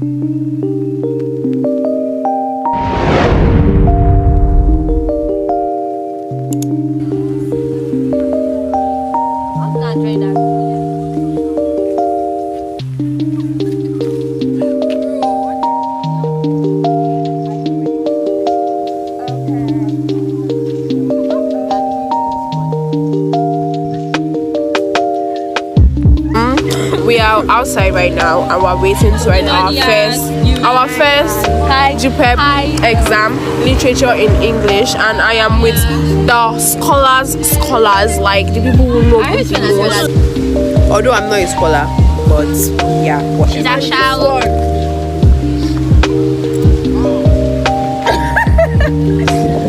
we are outside right now and we're waiting to write our first our first JUPEB exam literature in English and I am with the scholars scholars like the people who know good news. although I'm not a scholar but yeah whatever.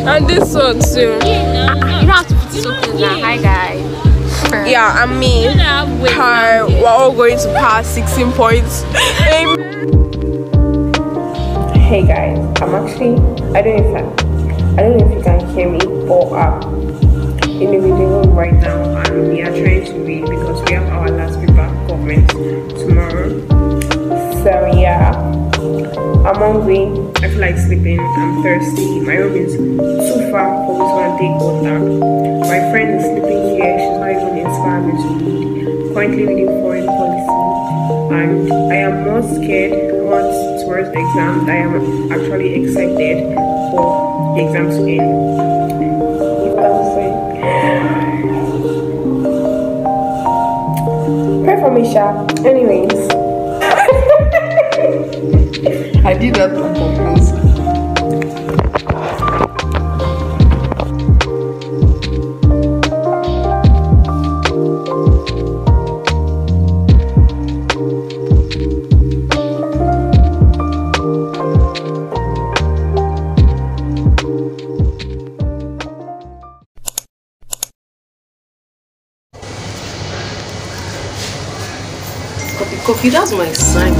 and this one too You don't have to put it so close now. Hi guys. Yeah and me her we're all going to pass 16 points. Hey guys i'm actually i don't know if I, I don't know if you can hear me but um in the reading room right now and we are trying to read because we have our last paper government tomorrow. So yeah i'm hungry. I feel like sleeping. I'm thirsty. My room is too far for me to go and take water. My friend is sleeping here not me currently reading foreign policy and i am more scared once towards the exam i am actually excited for the exam to end. Pray for me, Sha. Anyways. I did that on purpose. Coffee, coffee, that's my sign.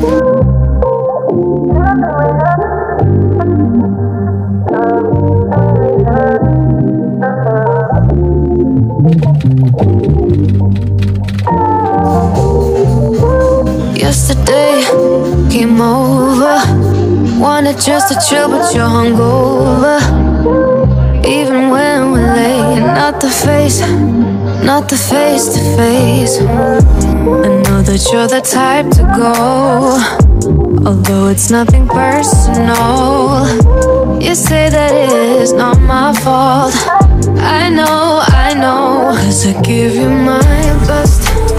Yesterday came over. Wanted just to chill, but you're hungover. Even when we're late, not the face, not the face to face. That you're the type to go, although it's nothing personal. You say that it is not my fault. I know, I know, cause I give you my best.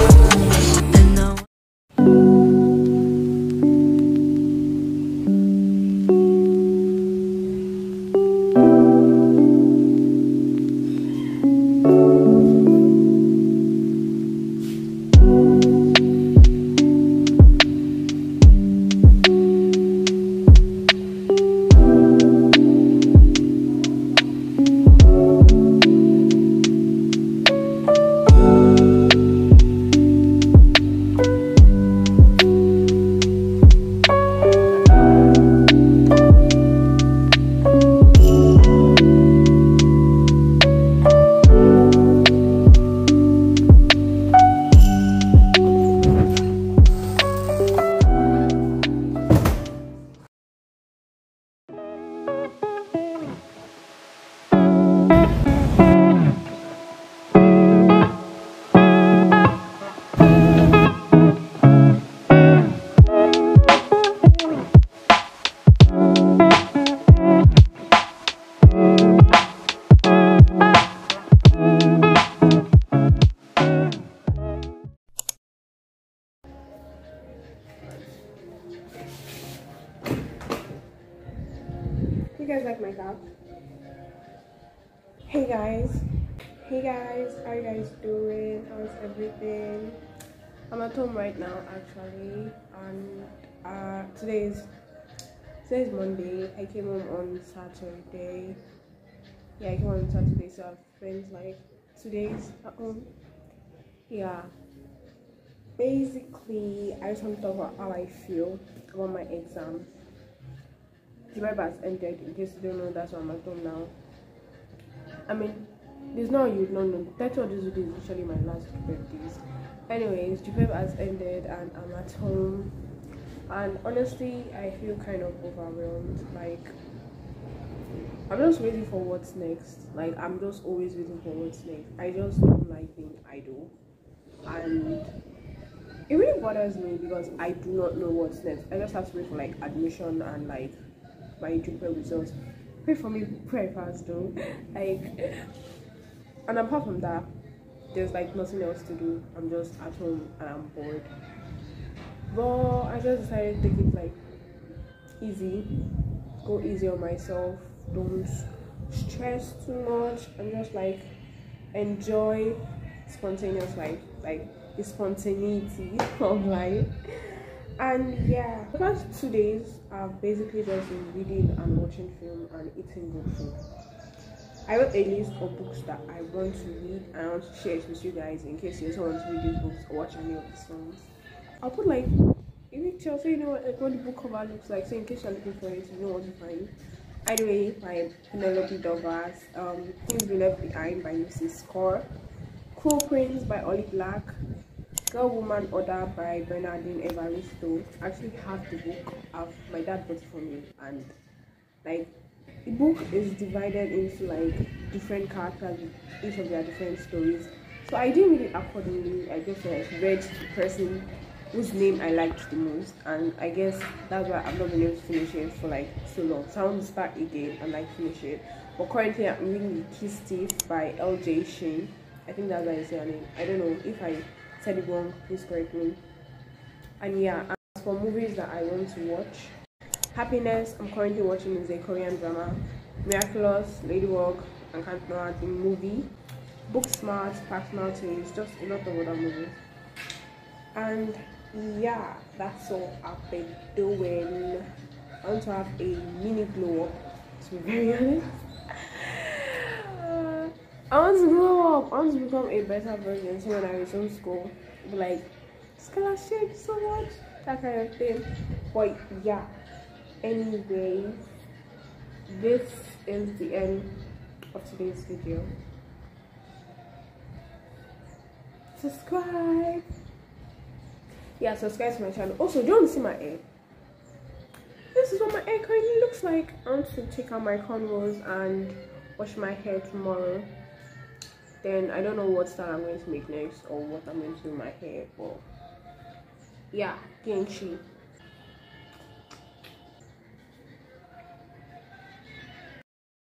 How you guys doing? How's everything? I'm at home right now actually and uh today's is today is Monday. I came home on Saturday. Yeah, I came home on Saturday so I've spent like two days at home. Yeah. Basically I just want to talk about how I feel about my exam. JUPEB has ended. In case you don't know, that's why I'm at home now. I mean, there's no you don't know. That's what this video is usually my last birthdays. Anyways, JUPEB has ended and I'm at home. and honestly i feel kind of overwhelmed. Like i'm just waiting for what's next. Like i'm just always waiting for what's next. I just don't like being idle. And it really bothers me because i do not know what's next. I just have to wait for like admission and like my JUPEB results. Pray for me pray fast though. Like and apart from that there's like nothing else to do. I'm just at home and i'm bored. But I just decided to take it like easy, go easy on myself, don't stress too much, and just like enjoy spontaneous life, like the spontaneity of life. And yeah, the past two days I've basically just been reading and watching film and eating good food. I wrote a list of books that I want to read and I want to share it with you guys in case you also want to read these books or watch any of these films. I'll put like a picture so you know what, like what the book cover looks like. So in case you're looking for it, you know what to find. Anyway, by Penelope Douglas, um, Things We Left Behind by Lucy Score, Cruel Prince by Holly Black, Girl Woman Other by Bernardine Evaristo. I actually have the book. I've, my dad bought it for me, and like the book is divided into like different characters, each of their different stories. So I didn't read it accordingly. I just like read the person whose name I liked the most, and I guess that's why I've not been able to finish it for like so long. So I want to start again and like finish it. But currently, I'm reading The Kiss Thief by L.J. Shane. I think that's how I say her name. I don't know if I said it wrong. Please correct me. And yeah, as for movies that I want to watch, Happiness. I'm currently watching is a Korean drama. Miraculous, Ladybug, and Cat Noir the movie. Book Smart, Personal Taste, just a lot of other movies. And yeah that's all i've been doing i want to have a mini glow up to be very honest i want to grow up i want to become a better version so when i resume school like scholar shake so much that kind of thing but yeah anyway this is the end of today's video. Subscribe. Yeah subscribe to my channel. Also don't see my hair? This is what my hair currently looks like. I want to take out my cornrows and wash my hair tomorrow. Then i don't know what style i'm going to make next or what i'm going to do my hair but yeah genchi